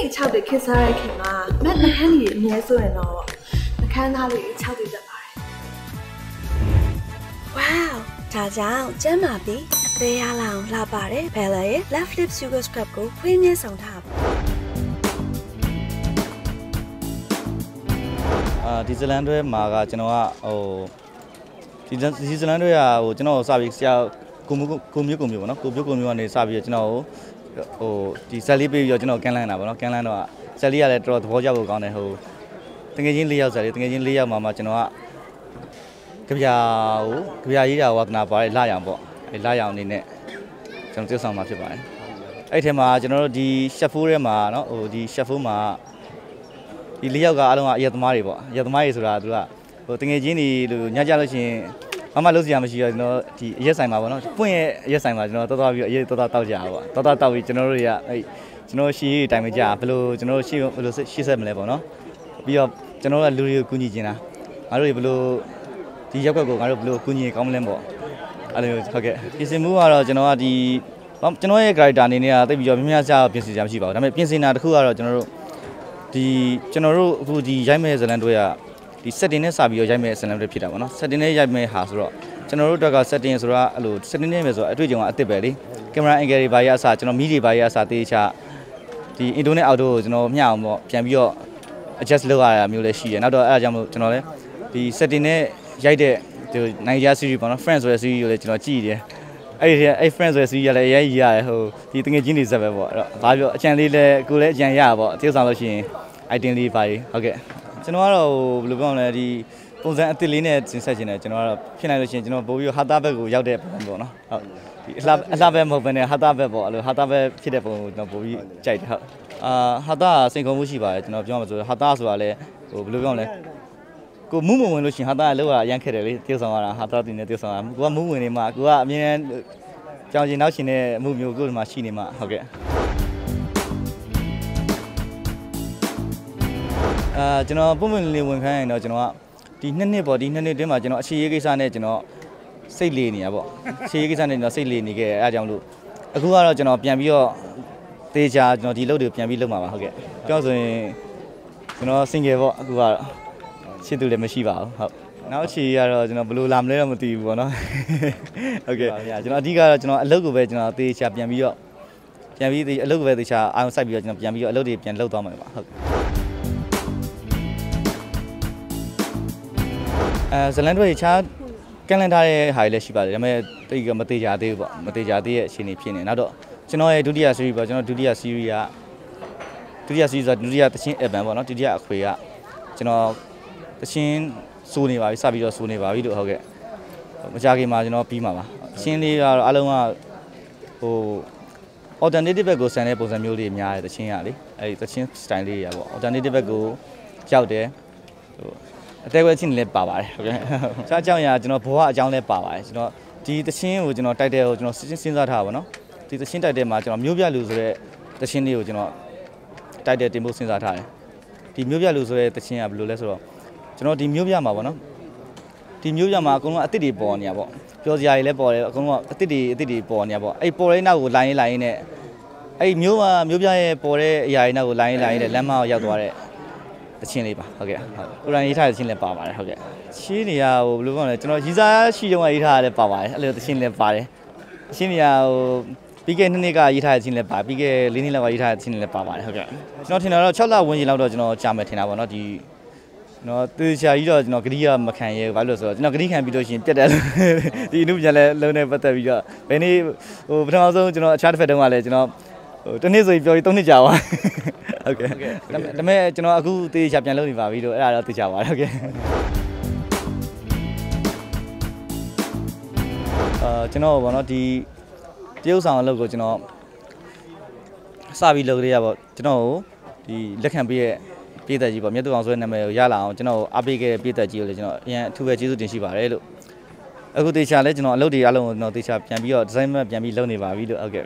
တွေ6တွေခစ်စားတဲ့ခင်မှာမက်နှခမ်းကြီးအများဆိုရင်တော့နှခမ်းသားလေး6တွေတက်ပါတယ် Wow ဒါကြောင့်ကျမ်းမာပြီးအသေးရလောင်လှပါတယ် Bella ရဲ့ Left Lip Sugar Scrub ကိုခွေးမြဲဆောင်ထားပါအာဒီဇလန်တွဲမှာကကျွန်တော်ကဟိုဒီဒီဇလန်တွဲကဟိုကျွန်တော်စပြီးဆရာ ကိုမျိုးကိုမျိုးကိုမျိုးပေါ့နော်ကိုမျိုးကိုမျိုးကနေစပြီးကျွန်တော်ဟိုဒီဇက်လေးပေးပြီးတော့ကျွန်တော်ကန်လန်းတာပေါ့နော်ကန်လန်းတော့ဇက်လေးကလည်းတော်တော်သဘောကျဖို့ကောင်းတယ်ဟိုတကယ်ချင်း၄ယောက်ဇက်လေးတကယ်ချင်း၄ယောက်မှာမှကျွန်တော်ကကြပြာကိုကြပြာရေးတာဝါသနာပါတယ်လာရအောင်ပေါ့အဲလာရအောင်အနေနဲ့ကျွန်တော်သိဆောင်မှာဖြစ်ပါတယ်အဲ့ထဲမှာကျွန်တော်တို့ဒီရှက်ဖိုးထဲမှာเนาะဟိုဒီရှက်ဖိုးမှာ ဒီလေးယောက်ကအလုံးကအရက်သမားတွေပေါ့အရက်သမားတွေဆိုတာသူကဟိုတငယ်ချင်းတွေလို့ညကြလို့ရှိရင် မမလုပ်စရာမရှိတော့ကျွန်တော်ဒီအရက်ဆိုင်မှာပေါ့နော်ပွင့်ရဲ့အရက်ဆိုင်မှာကျွန်တော်တော်တော်ပြီးအရက်တော်တော်တောက်ကြတာပေါ့တော်တော်တောက်ပြီးကျွန်တော်တို့တွေကအဲ့ကျွန်တော်ရှီရေးတိုင်းမကြဘယ်လိုကျွန်တော်တို့ရှီဘယ်လိုရှီဆက်မလဲပေါ့နော်ပြီးတော့ကျွန်တော်တို့ကလူတွေကိုကူညီချင်တာငါတို့တွေဘယ်လိုဒီရက်ွက်ကိုငါတို့ဘယ်လိုကူညီကောင်းမလဲပေါ့အဲ့လိုဟုတ်ကဲ့ပြင်ဆင်မှုကတော့ကျွန်တော်ကဒီကျွန်တော်ရဲ့ character အနေနဲ့ကတိတ်ပြီးတော့များများစားပြင်ဆင်ကြမရှိပါဘူးဒါပေမဲ့ပြင်ဆင်တာတစ်ခုကတော့ကျွန်တော်တို့ဒီကျွန်တော်တို့အခုဒီရိုက်မဲ့ဇလန်တွေက ဒီ setting နဲ့စပြီးတော့ရိုက်မဲ့ဇလန်တွေဖြစ်တာပေါ့နော် setting နဲ့ရိုက်မဲ့ဟာဆိုတော့ကျွန်တော်တို့အတွက်က setting ဆိုတာအဲ့လို setting နဲ့မယ်ဆိုတော့အတွေ့အကြုံကအစ်စ်ပဲလေကင်မရာ angle တွေဘာရအစားကျွန်တော်မီးတွေဘာရအစားတေးချဒီ intro နဲ့ outro ကိုကျွန်တော်မျှအောင်ပေါ့ပြန်ပြီးတော့ adjust လုပ်ရတာမျိုးလည်းရှိတယ်နောက်တော့အဲ့ဒါကြောင့်မို့ကျွန်တော်လည်းဒီ setting နဲ့ရိုက်တဲ့ဒီနိုင်ဂျာ series ပေါ့နော် friends ဆိုတဲ့ series ကိုလည်းကျွန်တော်ကြည့်တယ်အဲ့ဒီအဲ့ friends ဆိုတဲ့ series ကလည်းအရင်ကြီးရတယ်ဟိုဒီတငယ်ချင်းတွေဇက်ပဲပေါ့အဲ့တော့ဘာပြောအချန်လေးလည်းကိုလည်းအချန်ရပါပေါ့တည်ဆောင်လို့ရှိရင် item လေးပါကြီးဟုတ်ကဲ့ ကျွန်တော်ကတော့ဘယ်လိုပြောမလဲဒီပုံစံအသစ်လေးနဲ့တင်ဆက်ခြင်းတယ်ကျွန်တော်ကတော့ဖြစ်နိုင်လို့ရှိရင်ကျွန်တော်ပို့ပြီးဟာတာဘက်ကိုရောက်တဲ့ပုံပေါ့နော်ဟုတ်ဒီအလှအလှဘက်မဟုတ်ဘဲနဲ့ဟာတာဘက်ပေါ့အဲ့လိုဟာတာဘက်ဖြစ်တဲ့ပုံကိုကျွန်တော်ပို့ပြီးကြိုက်တယ်ဟုတ်အာဟာတာစိန်ခေါ်မှုရှိပါတယ်ကျွန်တော်ပြောမှာဆိုဟာတာဆိုတာလည်းဟိုဘယ်လိုပြောမလဲကိုမူးမဝင်လို့ရှိရင်ဟာတာလောက်ရအရန်ခက်တယ်လေ tiêu ဆောင်ရတာဟာတာတင်နေ tiêu ဆောင်ရကိုကမူးဝင်နေမှာကိုကအမြင်ကြောင်ကျင်နောက်ရှင်တဲ့မှုမျိုးကိုဒီမှာရှိနေမှာဟုတ်ကဲ့ အာကျွန်တော်ပုံမှန်လေးဝင်ခိုင်းရင်တော့ကျွန်တော်ကဒီနှစ်နှစ်ပေါ့ဒီနှစ်နှစ်တွင်းမှာကျွန်တော်အခြေရေးကိစ္စနဲ့ကျွန်တော်စိတ်လေးနေရပေါ့အခြေရေးကိစ္စနဲ့ကျွန်တော်စိတ်လေးနေခဲ့အဲအကြောင်းလို့အခုကတော့ကျွန်တော်ပြန်ပြီးတော့တေချာကျွန်တော်ဒီလုပ်တွေပြန်ပြီးလုပ်မှာပါဟုတ်ကဲ့ပြောဆိုရင်ကျွန်တော် single ပေါ့အခုကတော့ရှင်းသူလည်းမရှိပါဘူးဟုတ်နောက်အခြေကတော့ကျွန်တော်ဘယ်လိုလာမလဲတော့မသိဘူးပေါ့နော်ဟုတ်ကဲ့ကျွန်တော်အဓိကတော့ကျွန်တော်အလုပ်ကိုပဲကျွန်တော်တေချာပြန်ပြီးတော့ပြန်ပြီးအလုပ်ကိုပဲတေချာအာရုံစိုက်ပြီးတော့ကျွန်တော်ပြန်ပြီးတော့အလုပ်တွေပြန်လုပ်သွားမှာပါဟုတ် အဲဇလန်တွေချာကန်လန်ထားတဲ့ဟာတွေလည်းရှိပါတယ်ဒါပေမဲ့တိတ်ကမသေးကြသေးဘူးပေါ့မသေးကြသေးရဲ့အခြေအနေဖြစ်နေနောက်တော့ကျွန်တော်ရဲ့ဒုတိယ series ပေါ့ကျွန်တော်ဒုတိယ series ကဒုတိယ series ဆိုဒုတိယတချင်း event ပေါ့နော်ဒုတိယအခွေကကျွန်တော်တချင်းစိုးနေပါပြီစပြီးတော့စိုးနေပါပြီလို့ဟုတ်ကဲ့မကြခင်မှာကျွန်တော်ပြီးမှာပါရှင်းလေးကတော့အလုံးကဟို alternative ဘက်ကိုဆန်တဲ့ပုံစံမျိုးလေးများတယ်တချင်းရလေအဲဒီတချင်း style လေးရပေါ့ alternative ဘက်ကိုရောက်တယ်ဟို အသေးခွဲချင်းလည်းပါပါတယ်ဟုတ်ကဲ့။စားအကြောင်းအရာကျွန်တော်ဘဝအကြောင်းလည်းပါပါတယ်ကျွန်တော်ဒီတချင်းကိုကျွန်တော်တိုက်တဲ့ကိုကျွန်တော်စဉ်းစားထားပါဘောနော်ဒီတချင်းတိုက်တဲ့မှာကျွန်တော်မျိုးပြလူဆိုတဲ့တချင်းလေးကိုကျွန်တော်တိုက်တဲ့တင်ဖို့စဉ်းစားထားတယ်ဒီမျိုးပြလူဆိုတဲ့တချင်းကဘယ်လိုလဲဆိုတော့ကျွန်တော်ဒီမျိုးပြမှာပေါ့နော်ဒီမျိုးပြမှာအကုန်လုံးအစ်စ်တွေပေါ်နေရပေါ့ပြောစရာတွေလည်းပေါ်တယ်အကုန်လုံးအစ်စ်တွေအစ်စ်တွေပေါ်နေရပေါ့အဲ့ပေါ်တဲ့နောက်ကိုလိုင်းရင်လိုင်းရင်နဲ့အဲ့မျိုးကမျိုးပြရဲ့ပေါ်တဲ့အရာတွေနောက်ကိုလိုင်းရင်လိုင်းရင်နဲ့လမ်းမကိုရောက်သွားတဲ့ တချင်းလေးပါဟုတ်ကဲ့ဟုတ်ကိုရန်ရေးထားတဲ့တချင်းလည်းပါပါတယ်ဟုတ်ကဲ့ရှင်းနေရဟိုဘယ်လိုပြောလဲကျွန်တော်ရီစာရှိတုန်းကရေးထားတဲ့ပါပါတယ်အဲ့လိုတချင်းလည်းပါတယ်ရှင်းနေရဟိုပြီးခဲ့နှစ်နှစ်ကရေးထားတဲ့ချင်းလည်းပါပြီးခဲ့လေးနှစ်လောက်ကရေးထားတဲ့ချင်းလည်းပါပါတယ်ဟုတ်ကဲ့ကျွန်တော်ထင်တာတော့6လဝန်းကျင်လောက်တော့ကျွန်တော်ကြာမယ်ထင်တာပေါ့နော်ဒီနော်တေချာကြီးတော့ကျွန်တော်ဂရိယမခံရဲဘာလို့လဲဆိုတော့ကျွန်တော်ဂရိခံပြီးလို့ရှိရင်ပြတ်တယ်ဒီအမှုပြန်လဲလုံးနဲ့ပတ်သက်ပြီးတော့ဘယ်နေ့ဟိုပထမဆုံးကျွန်တော်အခြားတစ်ဖက်တုန်းကလည်းကျွန်တော်ဟိုတနေ့ဆိုပြီးပြောပြီး3နှစ်ကြာပါ ဟုတ်ကဲ့ဒါပေမဲ့ကျွန်တော်အခုတေချာပြန်လုပ်နေပါပြီလို့အဲ့ဒါတော့တေချာပါဟုတ်ကဲ့အာကျွန်တော်ဘောနော်ဒီတရုတ်ဆောင်အလုပ်ကိုကျွန်တော်စပြီးလုပ်ကြရပါကျွန်တော်ကိုဒီလက်ခံပေးရဲ့ပြည်သက်ကြီးပေါ့မြတ်သူအောင်ဆိုတဲ့နာမည်ကိုရလာအောင်ကျွန်တော်အားပေးခဲ့တဲ့ပြည်သက်ကြီးကိုလည်းကျွန်တော်အရင်အထူးပဲကျေးဇူးတင်ရှိပါတယ်လို့အခုတေချာလဲကျွန်တော်အလုပ်တွေအလုံးကိုကျွန်တော်တေချာပြန်ပြီးတော့ဒီဇိုင်းမပြန်ပြီးလုပ်နေပါပြီလို့ဟုတ်ကဲ့